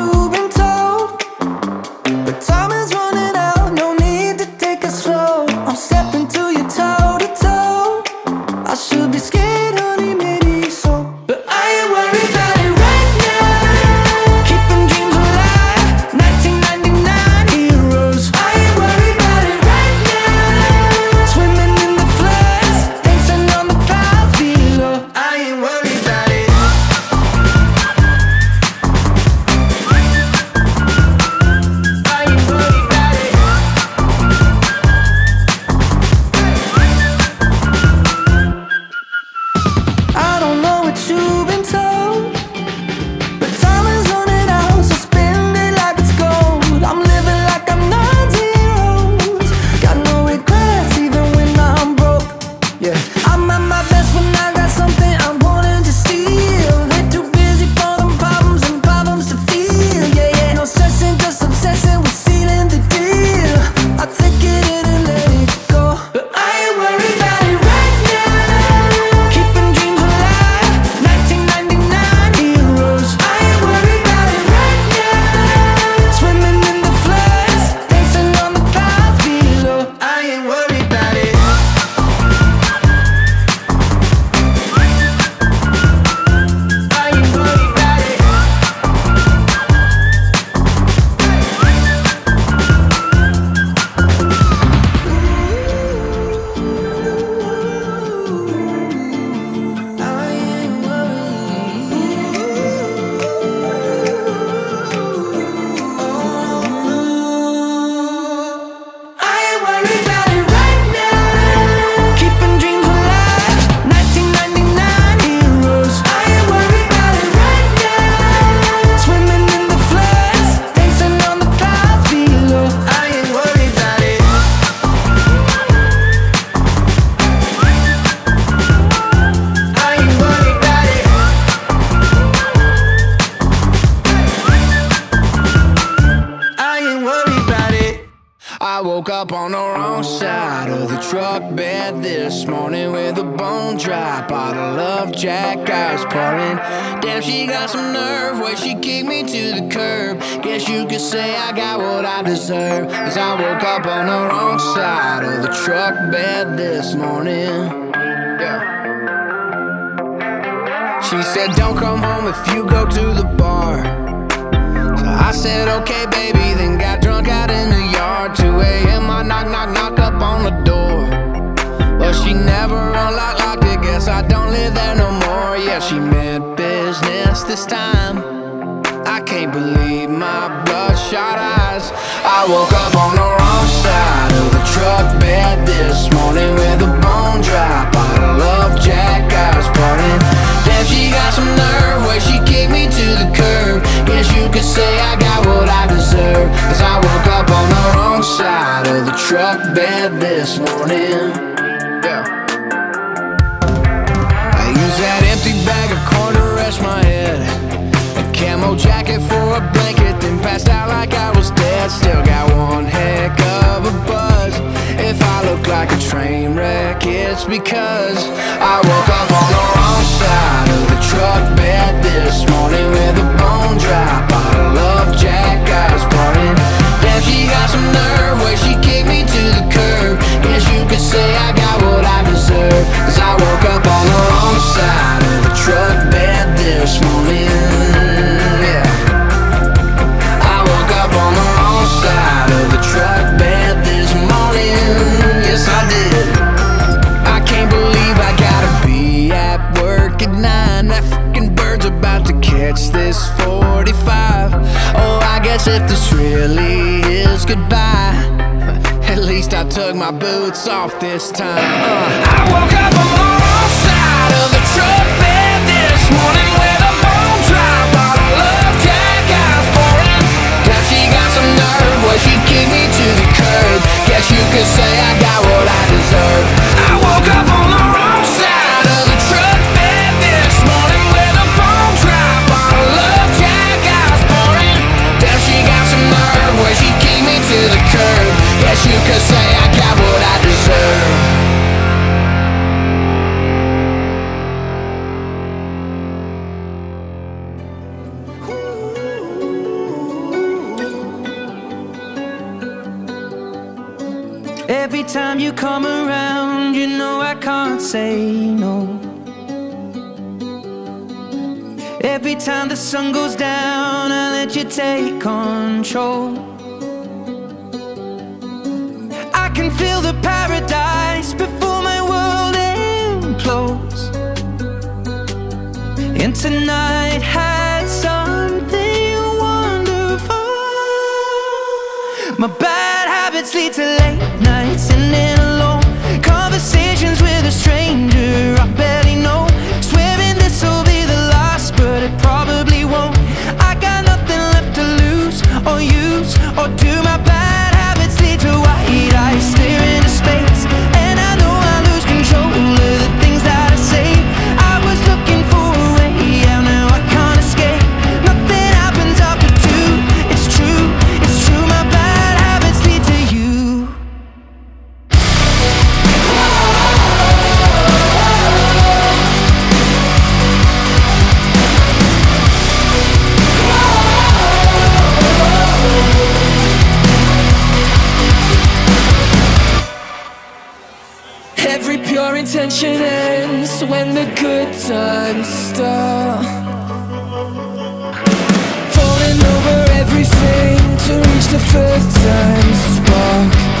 woke up on the wrong side of the truck bed this morning with a bone dry bottle of Jack Ice pouring. Damn, she got some nerve where she kicked me to the curb. Guess you could say I got what I deserve. Cause I woke up on the wrong side of the truck bed this morning. Yeah. She said, Don't come home if you go to the bar. So I said, Okay, baby, then got drunk out in the yard. 2 a.m. I knock, knock, knock up on the door. But she never unlocked, locked it. Guess I don't live there no more. Yeah, she meant business this time. I can't believe my bloodshot eyes. I woke up on the wrong side of the truck bed this morning with a bone dry bottle of Jack Ice pouring. Damn, she got some nerve where she kicked me to the curb. Guess you could say I got what I deserve. Cause I woke up on the wrong side of the truck bed this morning. Yeah. I use that empty bag of corn to rest my head. A camo jacket for a blanket, then passed out like I was dead. Still got one heck of a buzz. If I look like a train wreck, it's because I woke up on the wrong side of the truck bed Guess if this really is goodbye, at least I took my boots off this time. Uh, I woke up on the wrong side of the truck bed this morning come around, you know I can't say no. Every time the sun goes down, I let you take control. I can feel the paradise before my world implodes. And tonight had something wonderful. My bad habits lead to late nights. tension ends when the good times start. Falling over everything to reach the first time spark.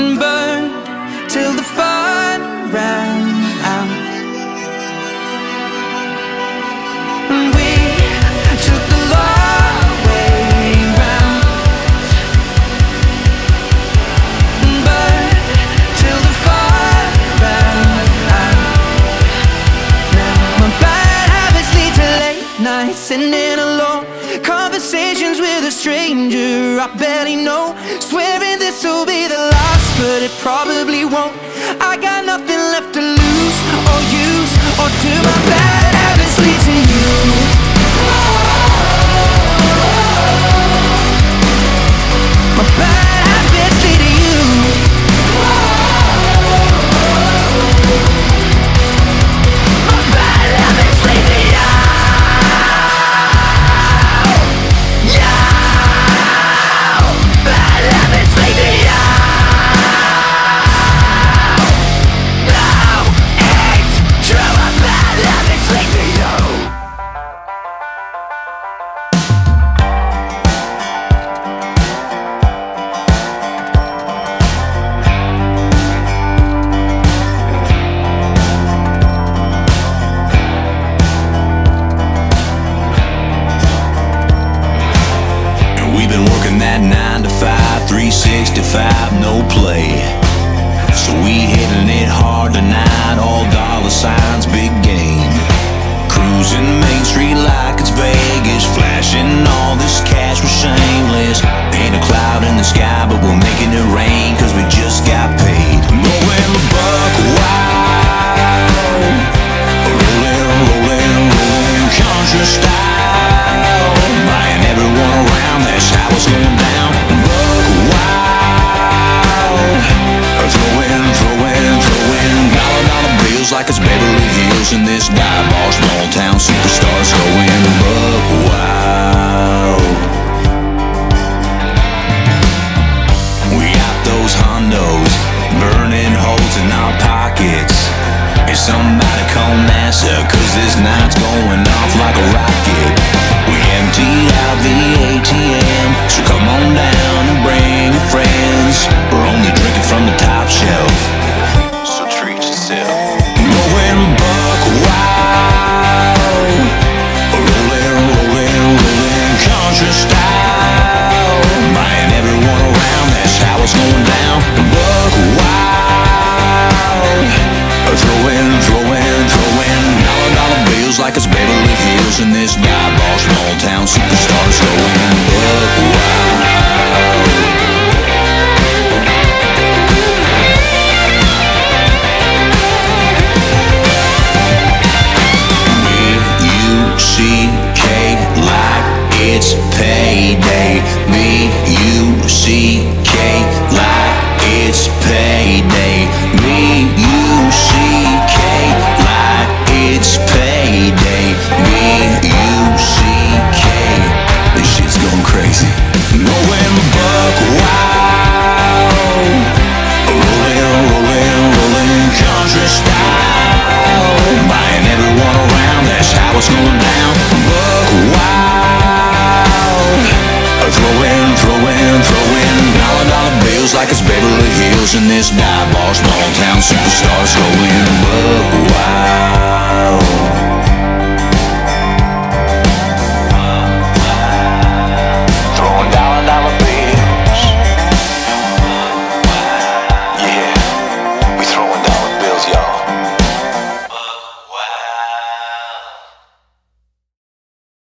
and till the fun ran out. We took the long till the fun ran out. Now my bad habits lead to late nights sitting alone, conversations with a stranger I barely know, swearing this will be the last but it probably won't. I got nothing left to lose or use Or do. My bad habits lead to you. My bad those hondos, burning holes in our pockets. And somebody call NASA, cause this night's going off like a rocket. We emptied out the ATM, so come on down. eyeballs, small town superstars going wild.